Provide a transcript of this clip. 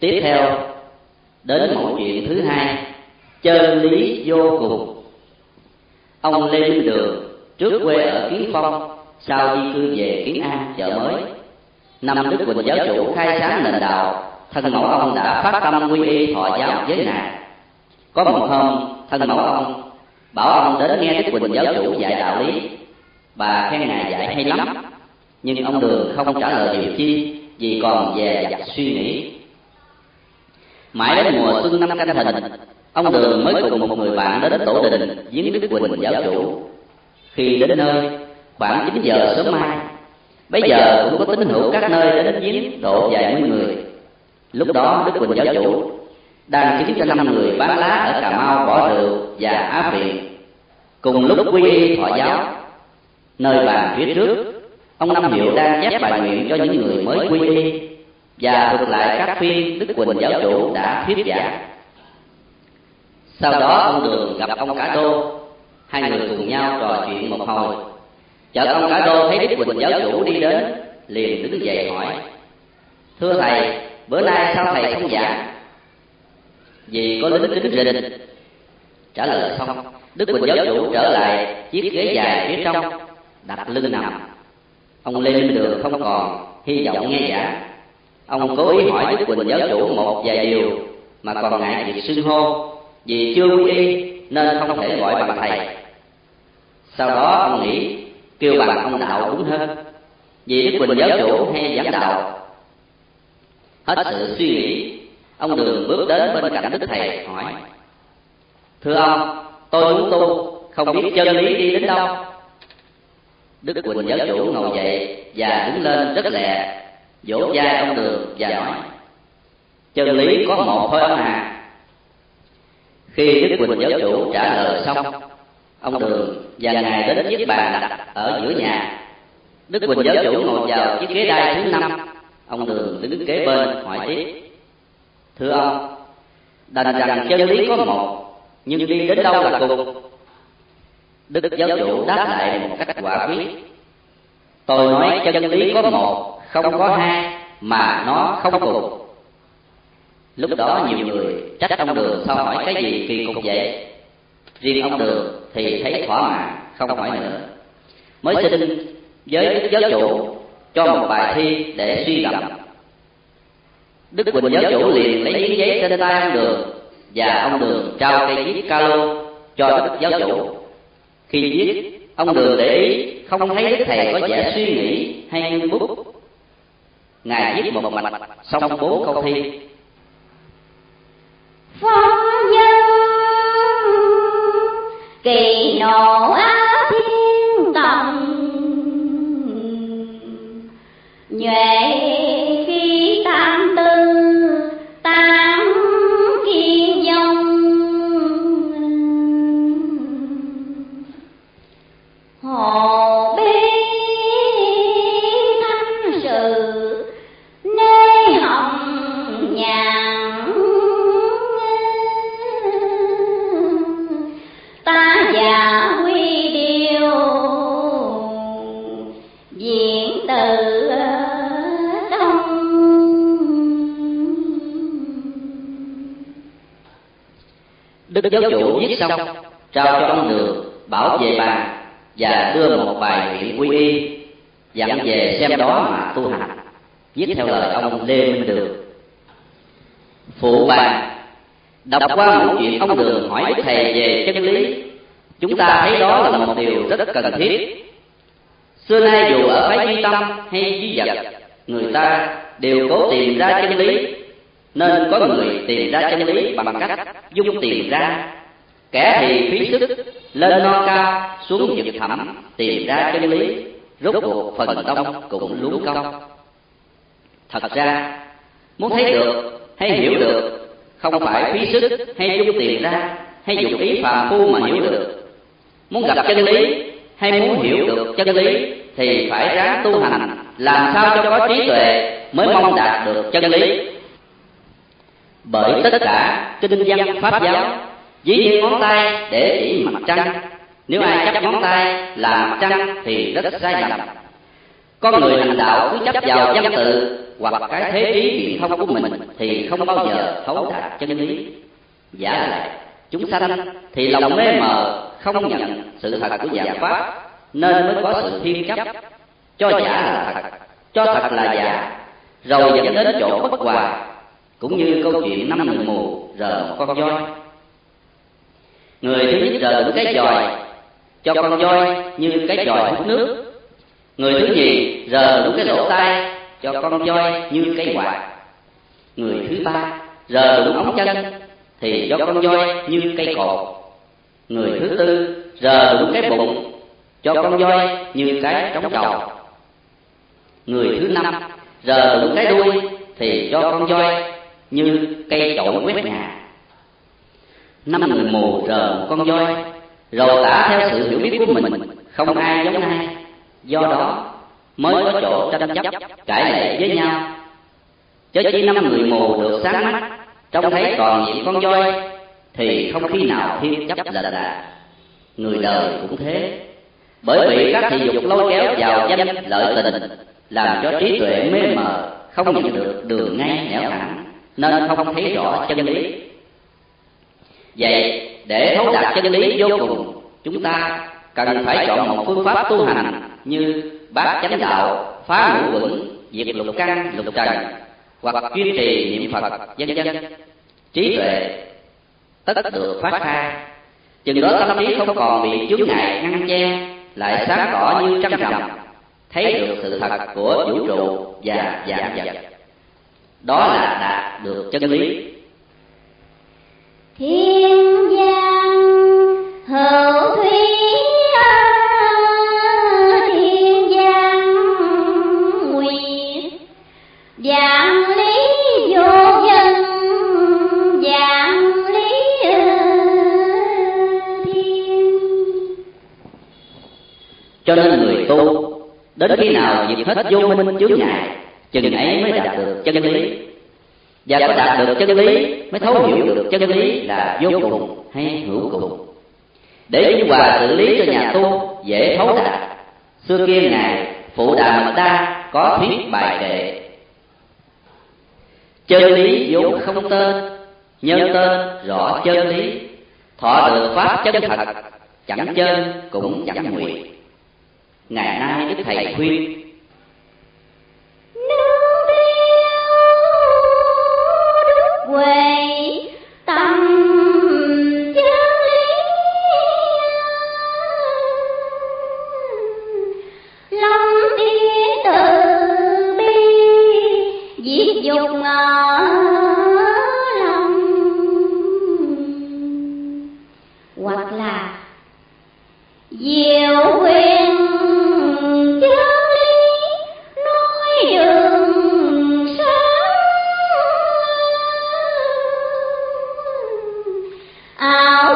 tiếp theo, đến mẫu chuyện thứ hai, chân lý vô cùng. Ông lê minh đường, trước quê ở kiến phong, sau di cư về kiến an, chợ mới. Năm đức quỳnh giáo chủ khai sáng nền đạo thân mẫu ông đã phát tâm quy y thọ giáo giới ngài có một hôm thân mẫu ông bảo ông đến nghe đức quỳnh giáo chủ dạy đạo lý bà khen ngài dạy hay lắm. Nhưng ông đường không trả lời điều chi, vì còn về dặt suy nghĩ. Mãi đến mùa xuân năm canh thìn, ông đường mới cùng một người bạn đến tổ đình viếng đức quỳnh giáo chủ. Khi đến nơi, khoảng chín giờ sớm mai bây giờ cũng có tín hữu các nơi đến viếng độ vài mươi người. Lúc đó đức quỳnh giáo chủ đang chứng cho năm người bán lá ở cà mau bỏ rượu và á phiện cùng lúc quy y thọ giáo nơi bàn phía trước. Ông năm hiệu đang chép bài nguyện cho những người mới quy y và thuật lại các phiên đức quỳnh giáo chủ đã thuyết giảng. Sau đó ông đường gặp ông cả đô. Hai người cùng nhau trò chuyện một hồi. Chợt ông cả đô thấy đức quỳnh giáo chủ đi đến, liền đứng dậy hỏi, thưa thầy, bữa nay sao thầy không giảng? Vì có lính kính rình. Trả lời xong, đức quỳnh giáo chủ trở lại chiếc ghế dài phía trong đặt lưng nằm. Ông lê minh đường không còn, hy vọng nghe giảng ông cố ý hỏi đức quỳnh giáo chủ một vài điều mà còn ngại việc xưng hô. Vì chưa quy y, nên không thể gọi bằng thầy. Sau đó ông nghĩ, kêu bằng ông đạo đúng hơn. Vì đức quỳnh giáo chủ hay giảng đạo. Hết sự suy nghĩ, ông đường bước đến bên cạnh đức thầy, hỏi. Thưa ông, tôi muốn tu, không biết chân lý đi đến đâu đức quỳnh giáo chủ ngồi dậy và đứng lên rất lẹ, vỗ vai ông đường và nói, chân lý có một thôi ông à. Khi đức quỳnh giáo chủ trả lời xong, ông đường và ngài đến chiếc bàn đặt ở giữa nhà. Đức quỳnh giáo chủ ngồi vào chiếc ghế đai thứ năm, ông đường đứng kế bên hỏi tiếp, thưa ông, đành rằng chân lý có một, nhưng đi đến đâu là cùng? Đức giáo chủ đáp lại một cách quả quyết. Tôi nói chân lý có một, không có hai, mà nó không cùng. Lúc đó nhiều người trách ông đường sao hỏi cái gì kỳ cục vậy? Riêng ông đường thì thấy thỏa mãn, không hỏi nữa. Mới xin với đức giáo chủ cho một bài thi để suy gẫm đức quỳnh giáo chủ liền lấy giấy trên tay ông đường và ông đường trao cây viết calo cho đức giáo chủ khi viết ông đường để ý, không thấy đức thầy có vẻ suy nghĩ hay ngưng bút. Ngài viết một mạch, xong bốn câu thi. Phong dân kỳ nổ đức giáo chủ viết xong, trao cho ông đường bảo về bàn và đưa một bài nguyện quy y, dặn về xem đó mà tu hành. Viết theo lời ông lê minh đường phụ bàn, đọc qua một chuyện ông đường hỏi thầy về chân lý. Chúng ta thấy đó là một điều rất cần thiết. Xưa nay dù ở phái duy tâm hay duy vật người ta đều cố tìm ra chân lý nên có người tìm ra chân lý bằng cách dung tìm ra. Kẻ thì phí sức, lên no cao, xuống vực thẳm, tìm ra chân lý, rốt cuộc phần đông cũng luống công. Thật ra, muốn thấy được, hay hiểu được, không phải phí sức hay dung tìm ra, hay dùng ý phàm phu mà hiểu được. Muốn gặp chân lý, hay muốn hiểu được chân lý, thì phải ráng tu hành, làm sao cho có trí tuệ mới mong đạt được chân lý bởi tất cả kinh văn pháp giáo dĩ nhiên ngón tay để chỉ mặt trăng. Nếu ai chấp ngón tay là mặt trăng thì rất sai lầm. Con người hành đạo cứ chấp vào văn tự hoặc cái thế trí biện thông của mình thì không bao giờ thấu đạt chân lý. Giả lại, chúng sanh thì lòng mê mờ, không nhận sự thật của giả pháp, nên mới có sự thiên chấp. Cho giả là thật, cho thật là giả, rồi dẫn đến chỗ bất hòa cũng như câu chuyện năm người mù rờ con voi. Người thứ nhất rờ đúng cái giòi cho con voi như cái giòi hút nước. Người thứ nhì rờ đúng cái lỗ tai cho con voi như cây quạt. Người thứ ba rờ đúng ống chân, thì cho con voi như cây cột. Người thứ tư rờ đúng cái bụng, cho con voi như cái trống trầu. Người thứ năm rờ đúng cái đuôi, thì cho con voi như cây chổi quét nhà. Năm người mù rờ một con voi, rồi tả theo sự hiểu biết của mình, không ai giống ai. Do đó, mới có chỗ tranh chấp cãi lệ với nhau. Chớ chỉ năm người mù được sáng mắt, trông thấy còn những con voi, thì không khi nào thiên chấp là là người đời cũng thế. Bởi vì các thị dục lôi kéo vào danh lợi tình, làm cho trí tuệ mê mờ, không nhận được đường ngay nẻo thẳng nên không thấy rõ chân lý. Vậy, để thấu đạt chân lý vô cùng, chúng ta cần phải chọn một phương pháp tu hành như bát chánh đạo, phá ngũ quẩn, diệt lục căn, lục trần, hoặc duy trì niệm phật, vân vân. Trí tuệ, tất được phát ra. chừng đó tâm trí không còn bị chướng ngại, ngăn che, lại sáng tỏ như trăng rằm, thấy được sự thật của vũ trụ và dạng vật. Đó là đạt được chân lý. Thiên giang hữu thủy thiên giang nguyệt. Dạng lý vô dân dạng lý thiên. Cho nên người tu đến khi nào diệt hết vô minh chướng ngại chừng ấy mới đạt được chân lý và có đạt được chân lý, mới thấu hiểu được chân lý là vô cùng hay hữu cùng. Để Đức Hòa xử lý cho nhà tu, dễ thấu đạt xưa kia ngài phụ đà mật đa có thuyết bài kệ. Chân lý vốn không tên, nhân tên rõ chân lý. Thọ được pháp chân thật, chẳng chân cũng chẳng nguyện. Ngày nay đức thầy khuyên dục ở lòng. Hoặc là diệu quyền chân lý nói đường sáng ảo